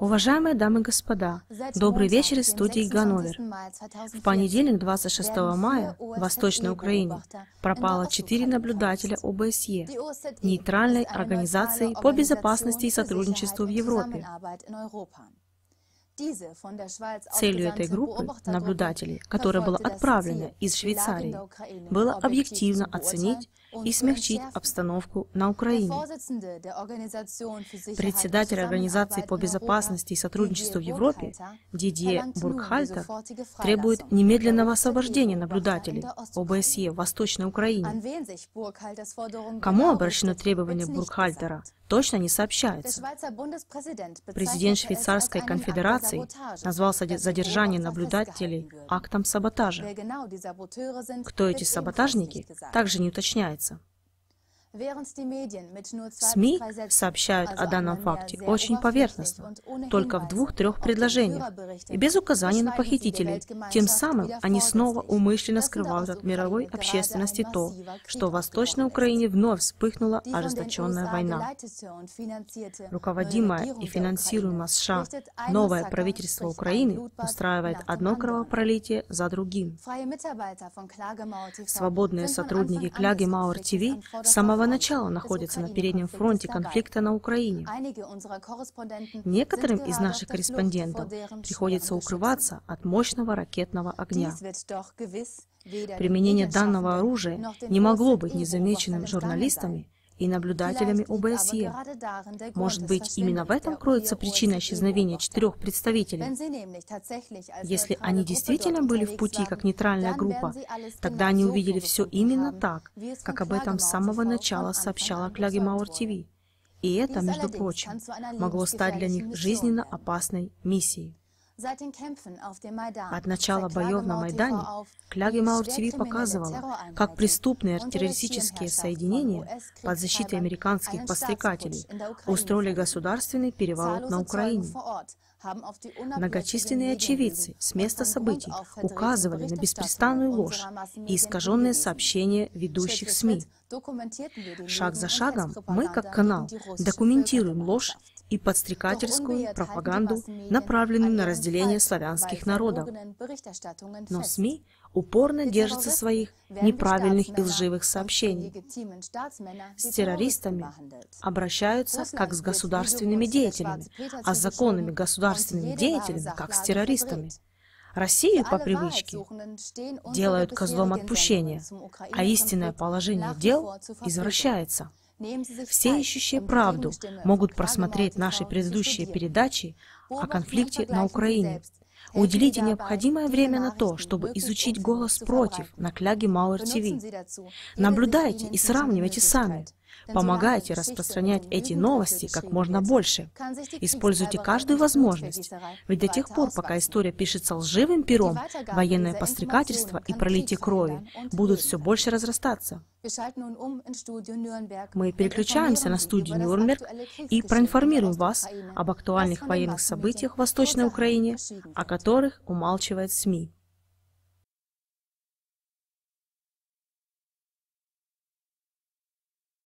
Уважаемые дамы и господа, добрый вечер из студии Ганновер. В понедельник, 26 мая, в Восточной Украине пропало четыре наблюдателя ОБСЕ, нейтральной организации по безопасности и сотрудничеству в Европе. Целью этой группы наблюдателей, которая была отправлена из Швейцарии, было объективно оценить и смягчить обстановку на Украине. Председатель Организации по безопасности и сотрудничеству в Европе Дидье Бургхальтер требует немедленного освобождения наблюдателей ОБСЕ в Восточной Украине. Кому обращено требование Бургхальтера, точно не сообщается. Президент Швейцарской конфедерации назвал задержание наблюдателей актом саботажа. Кто эти саботажники, также не уточняется. СМИ сообщают о данном факте очень поверхностно, только в двух-трех предложениях, и без указаний на похитителей. Тем самым они снова умышленно скрывают от мировой общественности то, что в Восточной Украине вновь вспыхнула ожесточенная война. Руководимое и финансируемое США новое правительство Украины устраивает одно кровопролитие за другим. Свободные сотрудники Кляги Мауэр ТВ самого самого начала находятся на переднем фронте конфликта на Украине. Некоторым из наших корреспондентов приходится укрываться от мощного ракетного огня. Применение данного оружия не могло быть незамеченным журналистами и наблюдателями ОБСЕ. Может быть, именно в этом кроется причина исчезновения четырех представителей. Если они действительно были в пути как нейтральная группа, тогда они увидели все именно так, как об этом с самого начала сообщала Кляги Мауэр ТВ. И это, между прочим, могло стать для них жизненно опасной миссией. От начала боев на Майдане Кляги Маур ТВ показывала, как преступные террористические соединения под защитой американских подстрекателей устроили государственный переворот на Украине. Многочисленные очевидцы с места событий указывали на беспрестанную ложь и искаженные сообщения ведущих СМИ. Шаг за шагом мы, как канал, документируем ложь и подстрекательскую пропаганду, направленную на разделение славянских народов. Но СМИ упорно держатся своих неправильных и лживых сообщений. С террористами обращаются как с государственными деятелями, а с законными государственными деятелями как с террористами. Россию по привычке делают козлом отпущения, а истинное положение дел извращается. Все ищущие правду могут просмотреть наши предыдущие передачи о конфликте на Украине. Уделите необходимое время на то, чтобы изучить голос против на кляге Мауэр ТВ. Наблюдайте и сравнивайте сами. Помогайте распространять эти новости как можно больше. Используйте каждую возможность. Ведь до тех пор, пока история пишется лживым пером, военное пострекательство и пролитие крови будут все больше разрастаться. Мы переключаемся на студию Нюрнберг и проинформируем вас об актуальных военных событиях в Восточной Украине, о которых умалчивает СМИ.